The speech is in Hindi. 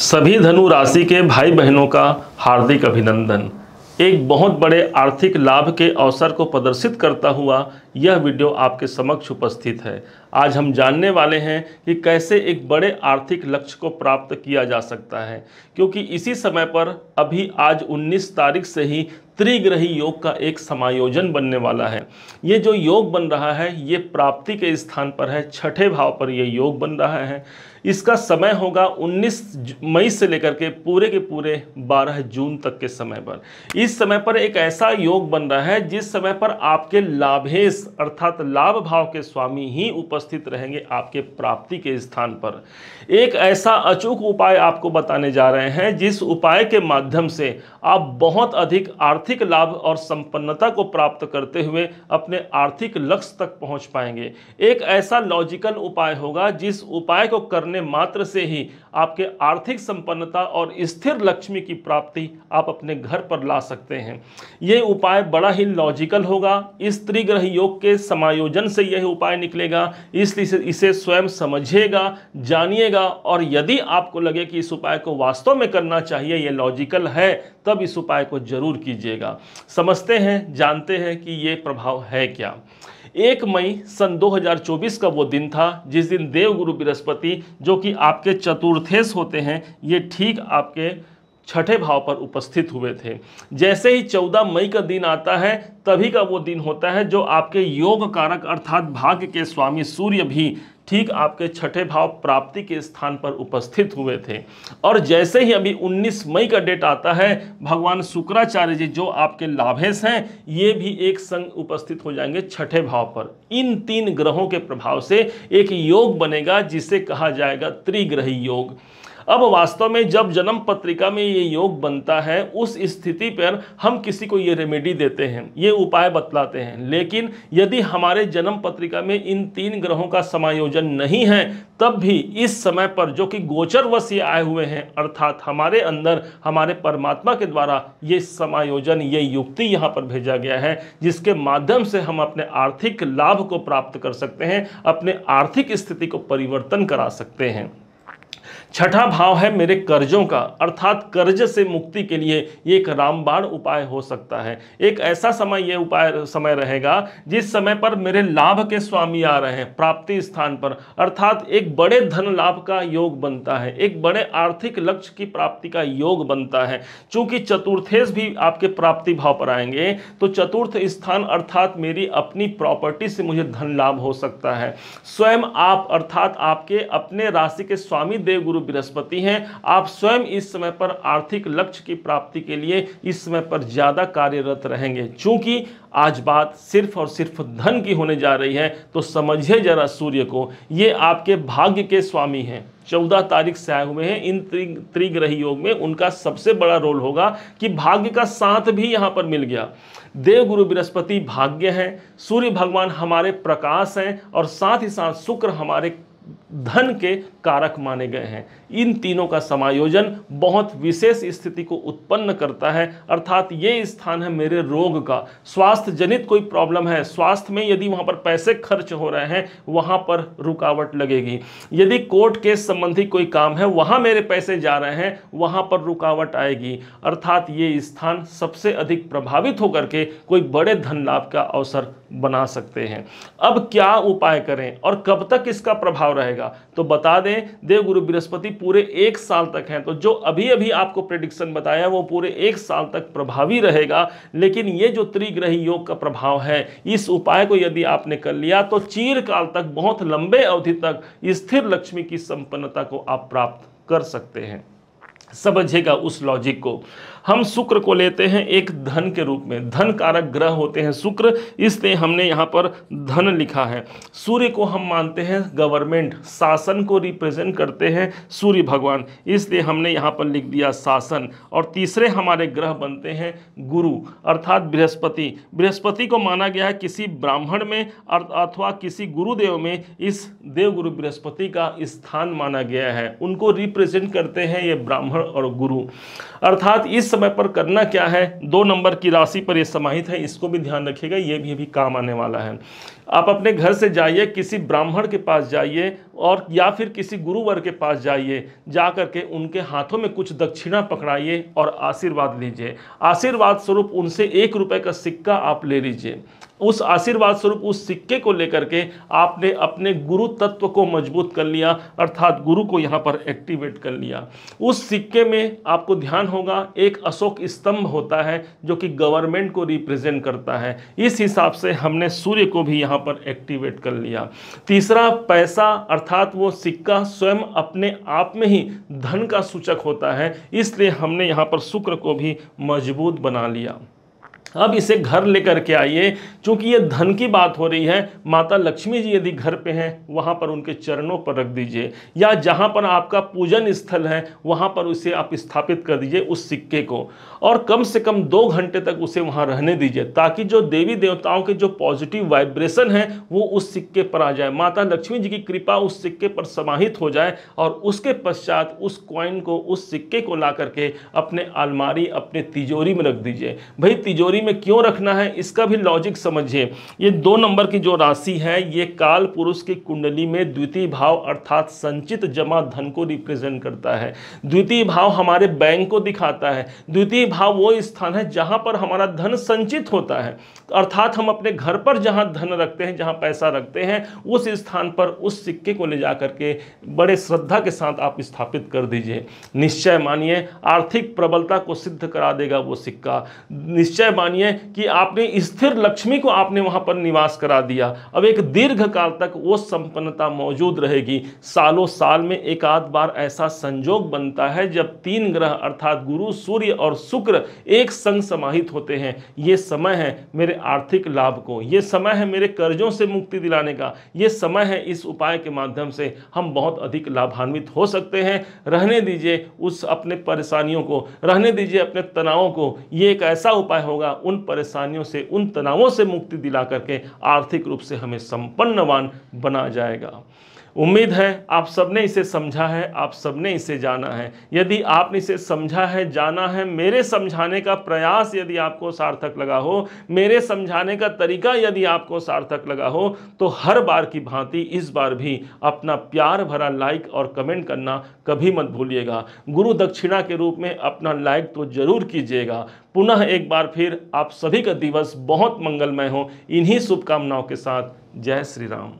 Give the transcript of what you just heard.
सभी धनु राशि के भाई बहनों का हार्दिक अभिनंदन। एक बहुत बड़े आर्थिक लाभ के अवसर को प्रदर्शित करता हुआ यह वीडियो आपके समक्ष उपस्थित है। आज हम जानने वाले हैं कि कैसे एक बड़े आर्थिक लक्ष्य को प्राप्त किया जा सकता है, क्योंकि इसी समय पर अभी आज 19 तारीख से ही त्रिग्रही योग का एक समायोजन बनने वाला है। ये जो योग बन रहा है, ये प्राप्ति के स्थान पर है, छठे भाव पर यह योग बन रहा है। इसका समय होगा 19 मई से लेकर के पूरे के पूरे 12 जून तक के समय पर। इस समय पर एक ऐसा योग बन रहा है, जिस समय पर आपके लाभेश अर्थात लाभ भाव के स्वामी ही उपस्थित रहेंगे आपके प्राप्ति के स्थान पर। एक ऐसा अचूक उपाय आपको बताने जा रहे हैं, जिस उपाय के माध्यम से आप बहुत अधिक आर्थिक लाभ और संपन्नता को प्राप्त करते हुए अपने आर्थिक लक्ष्य तक पहुँच पाएँगे। एक ऐसा लॉजिकल उपाय होगा, जिस उपाय को करने मात्र से ही आपके आर्थिक संपन्नता और स्थिर लक्ष्मी की प्राप्ति आप अपने घर पर ला सकते हैं। ये उपाय बड़ा ही लॉजिकल होगा। इस त्रिग्रह योग के समायोजन से यह उपाय निकलेगा। इसलिए इसे स्वयं समझिएगा जानिएगा और यदि आपको लगे कि इस उपाय को वास्तव में करना चाहिए, ये लॉजिकल है, तब इस उपाय को ज़रूर कीजिएगा। समझते हैं, जानते हैं कि ये प्रभाव है क्या। एक मई सन 2024 का वो दिन था, जिस दिन देवगुरु बृहस्पति, जो कि आपके चतुर्थेश होते हैं, ये ठीक आपके छठे भाव पर उपस्थित हुए थे। जैसे ही 14 मई का दिन आता है, तभी का वो दिन होता है जो आपके योग कारक अर्थात भाग्य के स्वामी सूर्य भी ठीक आपके छठे भाव प्राप्ति के स्थान पर उपस्थित हुए थे। और जैसे ही अभी 19 मई का डेट आता है, भगवान शुक्राचार्य जी जो आपके लाभेश हैं, ये भी एक संग उपस्थित हो जाएँगे छठे भाव पर। इन तीन ग्रहों के प्रभाव से एक योग बनेगा, जिसे कहा जाएगा त्रिग्रही योग। अब वास्तव में जब जन्म पत्रिका में ये योग बनता है, उस स्थिति पर हम किसी को ये रेमेडी देते हैं, ये उपाय बतलाते हैं। लेकिन यदि हमारे जन्म पत्रिका में इन तीन ग्रहों का समायोजन नहीं है, तब भी इस समय पर जो कि गोचर वश ये आए हुए हैं, अर्थात हमारे अंदर, हमारे परमात्मा के द्वारा ये समायोजन, ये युक्ति यहाँ पर भेजा गया है, जिसके माध्यम से हम अपने आर्थिक लाभ को प्राप्त कर सकते हैं, अपने आर्थिक स्थिति को परिवर्तन करा सकते हैं। छठा भाव है मेरे कर्जों का, अर्थात कर्ज से मुक्ति के लिए ये एक रामबाण उपाय हो सकता है। एक ऐसा समय ये उपाय, समय रहेगा जिस समय पर मेरे लाभ के स्वामी आ रहे हैं, प्राप्ति स्थान पर। अर्थात एक बड़े धन लाभ का योग बनता है, एक बड़े आर्थिक लक्ष्य की प्राप्ति का योग बनता है। चूँकि चतुर्थेश भी आपके प्राप्ति भाव पर आएँगे तो चतुर्थ स्थान अर्थात मेरी अपनी प्रॉपर्टी से मुझे धन लाभ हो सकता है। स्वयं आप, अर्थात आपके अपने राशि के स्वामी देव गुरु बृहस्पति हैं। आप स्वयं इस समय पर आर्थिक लक्ष्य की प्राप्ति के लिए इस समय पर ज़्यादा कार्यरत रहेंगे। चूँकि आज बात सिर्फ़ और सिर्फ़ धन की होने जा रही है तो समझिए जरा सूर्य को, ये आपके भाग्य के स्वामी हैं। चौदह तारीख से आए हुए हैं, इन त्रिग्रही योग में उनका सबसे बड़ा रोल होगा कि भाग्य का साथ भी यहाँ पर मिल गया। देव गुरु बृहस्पति भाग्य है, सूर्य भगवान हमारे प्रकाश हैं, और साथ ही साथ शुक्र हमारे धन के कारक माने गए हैं। इन तीनों का समायोजन बहुत विशेष स्थिति को उत्पन्न करता है, अर्थात ये स्थान है मेरे रोग का। स्वास्थ्य जनित कोई प्रॉब्लम है, स्वास्थ्य में यदि वहाँ पर पैसे खर्च हो रहे हैं, वहाँ पर रुकावट लगेगी। यदि कोर्ट केस संबंधी कोई काम है, वहाँ मेरे पैसे जा रहे हैं, वहाँ पर रुकावट आएगी। अर्थात ये स्थान सबसे अधिक प्रभावित होकर के कोई बड़े धन लाभ का अवसर बना सकते हैं। अब क्या उपाय करें और कब तक इसका प्रभाव रहेगा? तो बता दें, देवगुरु बृहस्पति पूरे एक साल तक हैं। तो जो अभी अभी आपको प्रिडिक्शन बताया, वो पूरे एक साल तक प्रभावी रहेगा। लेकिन ये जो त्रिग्रही योग का प्रभाव है, इस उपाय को यदि आपने कर लिया तो चीरकाल तक, बहुत लंबे अवधि तक, स्थिर लक्ष्मी की संपन्नता को आप प्राप्त कर सकते हैं। समझिएगा उस लॉजिक को। हम शुक्र को लेते हैं एक धन के रूप में। धन कारक ग्रह होते हैं शुक्र, इसलिए हमने यहाँ पर धन लिखा है। सूर्य को हम मानते हैं गवर्नमेंट शासन को रिप्रेजेंट करते हैं सूर्य भगवान, इसलिए हमने यहाँ पर लिख दिया शासन। और तीसरे हमारे ग्रह बनते हैं गुरु, अर्थात बृहस्पति। बृहस्पति को माना गया है किसी ब्राह्मण में अथवा किसी गुरुदेव में। इस देवगुरु बृहस्पति का स्थान माना गया है। उनको रिप्रेजेंट करते हैं ये ब्राह्मण और गुरु। अर्थात इस समय पर करना क्या है? दो नंबर की राशि पर यह समाहित है, इसको भी ध्यान रखिएगा, ये भी अभी काम आने वाला है। आप अपने घर से जाइए, किसी ब्राह्मण के पास जाइए और या फिर किसी गुरुवर के पास जाइए जा करके उनके हाथों में कुछ दक्षिणा पकड़ाइए और आशीर्वाद लीजिए। आशीर्वाद स्वरूप उनसे एक रुपए का सिक्का आप ले लीजिए। उस आशीर्वाद स्वरूप, उस सिक्के को लेकर के आपने अपने गुरु तत्व को मज़बूत कर लिया, अर्थात गुरु को यहाँ पर एक्टिवेट कर लिया। उस सिक्के में आपको ध्यान होगा, एक अशोक स्तंभ होता है जो कि गवर्नमेंट को रिप्रेजेंट करता है। इस हिसाब से हमने सूर्य को भी यहाँ पर एक्टिवेट कर लिया। तीसरा, पैसा, अर्थात वो सिक्का स्वयं अपने आप में ही धन का सूचक होता है, इसलिए हमने यहाँ पर शुक्र को भी मज़बूत बना लिया। अब इसे घर लेकर के आइए। क्योंकि ये धन की बात हो रही है, माता लक्ष्मी जी यदि घर पे हैं, वहाँ पर उनके चरणों पर रख दीजिए। या जहाँ पर आपका पूजन स्थल है, वहाँ पर उसे आप स्थापित कर दीजिए उस सिक्के को। और कम से कम दो घंटे तक उसे वहाँ रहने दीजिए, ताकि जो देवी देवताओं के जो पॉजिटिव वाइब्रेशन है, वो उस सिक्के पर आ जाए। माता लक्ष्मी जी की कृपा उस सिक्के पर समाहित हो जाए और उसके पश्चात उस कॉइन को, उस सिक्के को ला करके अपने अलमारी, अपने तिजोरी में रख दीजिए। भाई, तिजोरी तिजोरी में क्यों रखना है, इसका भी लॉजिक समझिए। ये दो नंबर की जो राशि है, ये काल पुरुष की कुंडली में द्वितीय भाव अर्थात संचित जमा धन को रिप्रेजेंट करता है। द्वितीय भाव हमारे बैंक को दिखाता है। द्वितीय भाव वो स्थान है जहाँ पर हमारा धन संचित होता है। अर्थात हम अपने घर पर जहाँ धन रखते हैं, जहाँ पैसा रखते हैं, उस स्थान पर, उस सिक्के को ले जा करके बड़े श्रद्धा के साथ आप स्थापित कर दीजिए। निश्चय मानिए, आर्थिक प्रबलता को सिद्ध करा देगा वो सिक्का। निश्चय मानिए मानिए कि आपने स्थिर लक्ष्मी को आपने वहाँ पर निवास करा दिया। अब एक दीर्घ काल तक वो संपन्नता मौजूद रहेगी। सालों साल में एक आध बार ऐसा संजोग बनता है जब तीन ग्रह अर्थात गुरु, सूर्य और शुक्र एक संग समाहित होते हैं। ये समय है मेरे आर्थिक लाभ को। ये समय है मेरे कर्जों से मुक्ति दिलाने का। ये समय है इस उपाय के माध्यम से हम बहुत अधिक लाभान्वित हो सकते हैं। रहने दीजिए उस अपने परेशानियों को। रहने दीजिए अपने तनावों को। ये एक ऐसा उपाय होगा उन परेशानियों से, उन तनावों से मुक्ति दिला करके आर्थिक रूप से हमें संपन्नवान बना जाएगा। उम्मीद है आप सबने इसे समझा है, आप सबने इसे जाना है। यदि आपने इसे समझा है, जाना है, मेरे समझाने का प्रयास यदि आपको सार्थक लगा हो, मेरे समझाने का तरीका यदि आपको सार्थक लगा हो तो हर बार की भांति इस बार भी अपना प्यार भरा लाइक और कमेंट करना कभी मत भूलिएगा। गुरु दक्षिणा के रूप में अपना लाइक तो ज़रूर कीजिएगा। पुनः एक बार फिर आप सभी का दिवस बहुत मंगलमय हो। इन्हीं शुभकामनाओं के साथ जय श्री राम।